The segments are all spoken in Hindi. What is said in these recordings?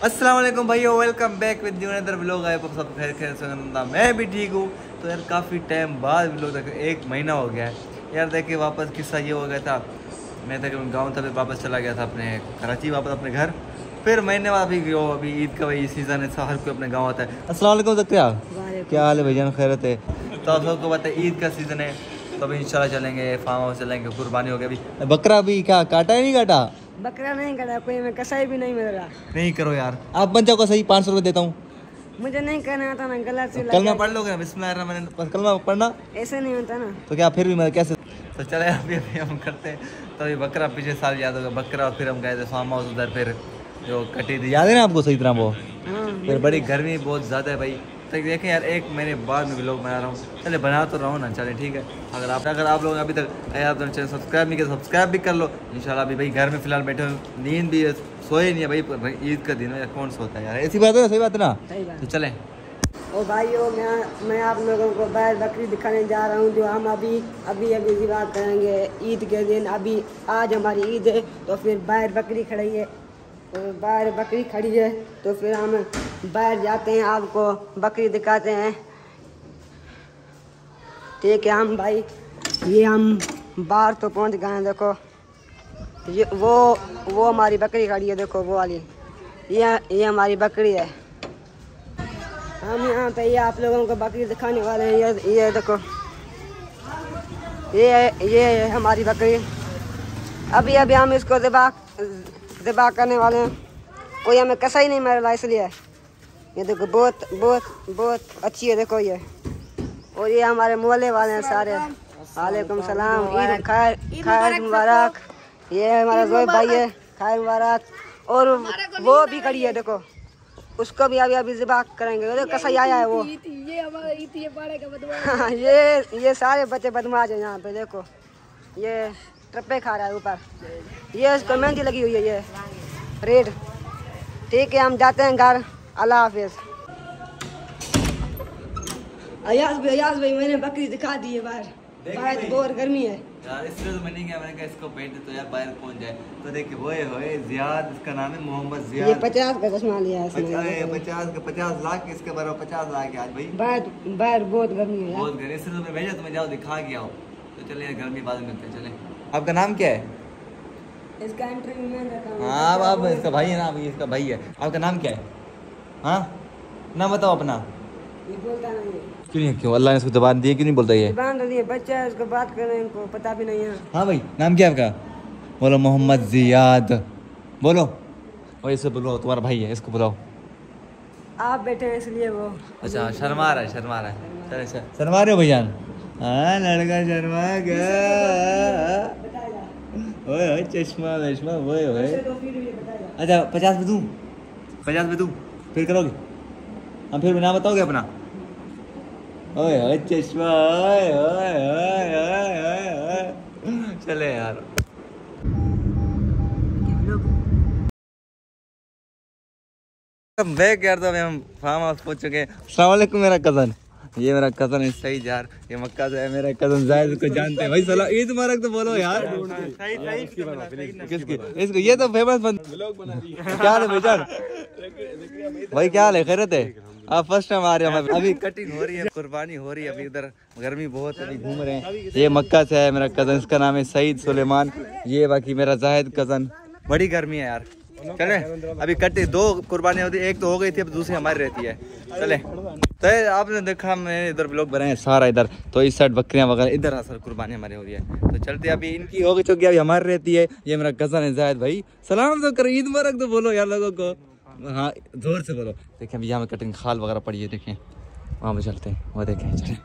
अस्सलाम वालेकुम भाइयों welcome back with new another vlog आए आप सब खैर खैर से आनंदा मैं भी ठीक हूँ तो यार काफ़ी टाइम बाद व्लॉग तक एक महीना हो गया है यार देखिए वापस किस्सा ये हो गया था मैं तक गाँव था फिर वापस चला गया था अपने कराची वापस अपने घर फिर महीने बाद अभी गयो अभी ईद का वही सीज़न है हर कोई अपने गाँव आता है अस्सलाम वालेकुम जक्रिया क्या हाल है भाईजान खैरत है तो आप सबको पता है ईद का सीज़न है तो अभी इंशाल्लाह चलेंगे फार्म हाउस चलेंगे कुर्बानी हो गई अभी बकरा अभी क्या काटा है नहीं काटा बकरा नहीं करा कोई में कसाई भी नहीं मिल रहा। नहीं करो यार। आप बन जाओ को सही पाँच सौ रुपये देता हूँ। मुझे नहीं करना आता ना गलत से कलमा पढ़ लोगे बिस्मिल्लाह कलमा पढ़ना। ऐसे नहीं होता ना। तो क्या फिर भी मैं कैसे? तो चले अभी अभी हम करते तो अभी बकरा पिछले साल याद होगा बकरा और फिर हम गए थे फार्म हाउस उधर फिर जो कटी थी। याद है ना आपको सही तरह वो? हाँ। फिर बड़ी गर्मी बहुत ज़्यादा है भाई। तो देखें यार एक महीने बाद में व्लॉग बना रहा हूँ। चले बना तो रहा हूँ ना चले ठीक है। अगर आप अगर आप लोग अभी तक यार तो चैनल सब्सक्राइब नहीं किया सब्सक्राइब भी कर लो। इंशाल्लाह अभी भाई घर में फ़िलहाल बैठे हो। नींद भी है, सोए नहीं है भाई ईद का दिन है कौन सोता है यार? ऐसी बात है ना सही बात है ना? बात तो चलें। ओ भाइयों मैं मैं आप लोगों को बैल बकरी दिखाने जा रहा हूँ जो हम अभी अभी अभी जिबा करेंगे ईद के दिन। अभी आज हमारी ईद है तो फिर बैल बकरी खड़ी है। तो बैल बकरी खड़ी है तो फिर हम बाहर जाते हैं, आपको बकरी दिखाते हैं। ठीक है, हम भाई, ये हम बाहर तो पहुँच गए हैं, देखो। ये, वो वो हमारी बकरी खड़ी है, देखो, वो वाली। ये ये हमारी बकरी है। हम यहाँ पे ये आप लोगों को बकरी दिखाने वाले हैं, ये ये देखो। ये ये हमारी बकरी। अभी अभी हम इसको दिबा दिबा करने वाले हैं। कोई हमें कसा ही नहीं मार रहा इसलिए। ये देखो बहुत बहुत बहुत अच्छी है देखो ये। और ये हमारे मोहल्ले वाले हैं सारे। वालेकुम सलाम ईद खैर खैर मुबारक। ये हमारा जोएब भाई है खैर मुबारक। और वो भी खड़ी है देखो। उसको भी अभी अभी जिबा करेंगे। देखो कसाई आया है वो? हाँ, ये ये सारे बच्चे बदमाश हैं यहाँ पे देखो। ये ट्रप्पे खा रहा है ऊपर। ये इसको मेहंदी लगी हुई है ये। रेड। ठीक है हम जाते हैं घर। अल्लाह हाफिज। अयाज भाई अयाज भाई मैंने बकरी दिखा दी है बाहर। बाहर तो बहुत गर्मी है। यार इसलिए तो मैं नहीं गया मैंने कहा इसको दे तो यार बाहर कौन जाए। तो देखिए होए होए जियाद इसका नाम है मोहम्मद ये पचास का चश्मा लिया है इसने। पचास का पचास लाख इसके बराबर पचास लाख आज भाई। बाहर बाहर बहुत गर्मी है बहुत गर्मी इसलिए तो मैं भेजा तुम्हें जाओ दिखा आओ। तो चलिए यार गर्मी बाद में हैं चले। आपका नाम क्या है? इसका इंटरव्यू मैं रखा हाँ। आप इसका भाई है ना अभी इसका भाई है। आपका नाम क्या है? हाँ? नाम बताओ अपना। ये बोलता नहीं क्यों नहीं क्यों? अल्लाह ने इसको जबान दी क्यों नहीं बोलता ये? दिए बच्चा है उसको बात कर रहे हैं इनको पता भी नहीं है। हाँ भाई नाम क्या है आपका? बोलो मोहम्मद जियाद। बोलो। और इसे बोलो तुम्हारा भाई है इसको बुलाओ। आप बैठे हैं इसलिए वो। अच्छा शर्मा रहा है शर्मा रहा है। अच्छा। शर्मा रहे हो भैयान हाँ लड़का शर्मा गया। चश्मा वश्मा ओए ओए तो फिर भी बताया। अच्छा पचास में दूँ? पचास में दूँ? फिर करोगे? हम फिर नाम बताओगे अपना? ओए ओए चश्मा ओए ओए ओए ओए ओए चले यार। बैग यार तो अभी हम फार्म हाउस पहुँच चुके हैं। वालेकुम मेरा कज़न ये मेरा कज़न है सही यार ये मक्का से है मेरा कज़न जायद को जानते हैं। भाई सलाम ईद मुबारक तो बोलो यार। किसकी? इसको ये तो फ़ेमस बंद क्या है भाईजान भाई क्या हाल है? खैरत है? आप फ़र्स्ट टाइम आ रहे हैं अभी कटिंग हो रही है कुर्बानी हो रही है अभी इधर। गर्मी बहुत है। अभी घूम रहे हैं। ये मक्का से है मेरा कज़न इसका नाम है सईद सुलेमान। ये बाकी मेरा जाहिद कज़न बड़ी गर्मी है यार। चले अभी कटे दो कुर्बानी होती एक तो हो गई थी अब दूसरी हमारी रहती है। चले। तो आपने देखा मैंने इधर ब्लॉग बनाए सारा इधर। तो इस साइड बकरियाँ वगैरह, इधर असल कुर्बानी हमारी हो रही है। तो चलते अभी इनकी हो गई चौकी अभी हमारी रहती है। ये मेरा कज़न है जायद भाई। सलाम तो करो, ईद मुबारक तो बोलो यार लोगों को। हाँ ज़ोर से बोलो। देखें अभी यहाँ कटिंग खाल वगैरह पड़ी है देखें वहाँ पे चलते हैं, वो देखें, चले।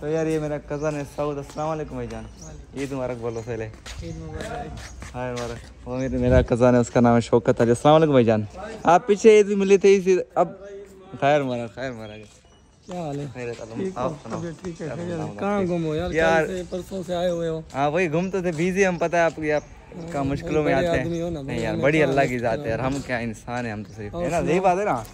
तो यार ये मेरा कज़न है सऊद अस्सलाम वालेकुम भाईजान ईद मुबारक बोलो पहले। हाय मुबारक। वो मेरे मेरा कज़न है उसका नाम है शौकत अली। अस्सलाम भाई जान। आप पीछे ईद भी मिले थे इसी अब खैर मारा खैर मारा क्या हाल है? आप सुनाओ। कहाँ गुम हो यार? यार- परसों से आए हुए हो। हाँ वही घूमते थे बिज़ी हम पता है आपकी आप का मुश्किलों में आते आदमी हो ना, नहीं यार बड़ी अल्लाह की जात है यार हम क्या इंसान है हम तो सिर्फ़ है ना यही बात है ना?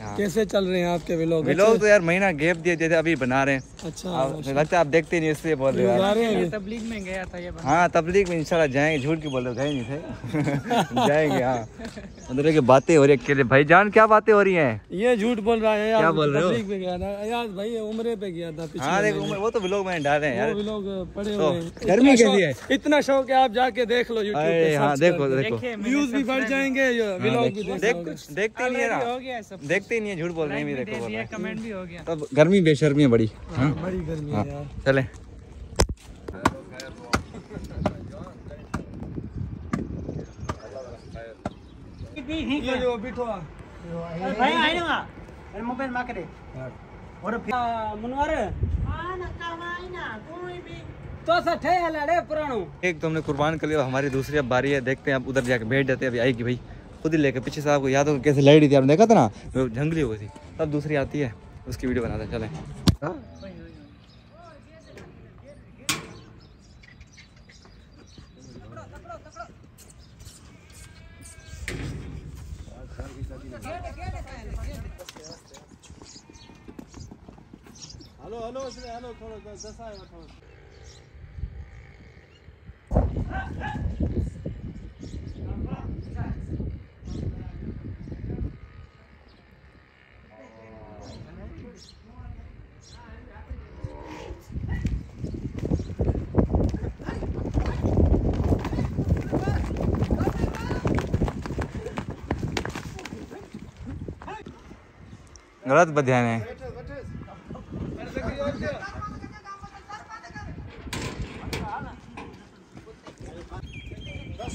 हाँ। कैसे चल रहे हैं आपके व्लॉग लोग तो यार महीना गैप दिए थे अभी बना रहे हैं। अच्छा आप लगता है आप देखते नहीं इसलिए बोल रहे हो जा यार रहे हैं? तबलीग में गया था ये हाँ तबलीग में इंशाल्लाह जाएँगे झूठ की बोल रहे गए नहीं थे। जाएँगे हाँ। उधर की बातें हो रही है भाई जान क्या बातें हो रही हैं? ये झूठ बोल रहा है क्या बोल रहे हो? तबलीग पे गया था यार भाई उम्रे पे गया था हाँ देखो वो तो व्लॉग मैंने डाले हैं यार। वो लोग पड़े तो, हुए हैं। गर्मी कैसी है? इतना शौक है आप जाके देख लो पे हाँ देखो देखो। व्यूज़ भी बढ़ जाएँगे देख देख देखते ही नहीं है हो देखते ही नहीं है झूठ बोल रहे हैं भी देखो हैं। कमेंट भी हो गया। तब गर्मी बेशर्मी है बड़ी हाँ बड़ी गर्मी है जो बिठवा एक तो हमने कुर्बान कर लिया हमारी दूसरी अब बारी है देखते हैं अब उधर जाके बैठ जाते हैं अभी आएगी भाई खुद ही लेके पीछे साहब को याद हो कैसे लड़ी थी आपने देखा था ना? वो जंगली हो गई थी। तब दूसरी आती है उसकी वीडियो बनाते हैं चले। हेलो हेलो हेलो थोड़ा दस आएगा थोड़ा गलत बध्यान है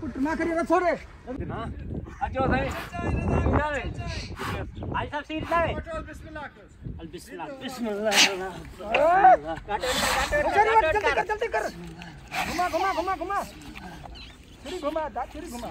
कुटना हाँ अच्छा भाई आई सब सीट बिस्मिल्लाह बिस्मिल्लाह बिस्मिल्लाह काट काट जल्दी कर घुमा घुमा घुमा घुमा फिर घुमा दा घुमा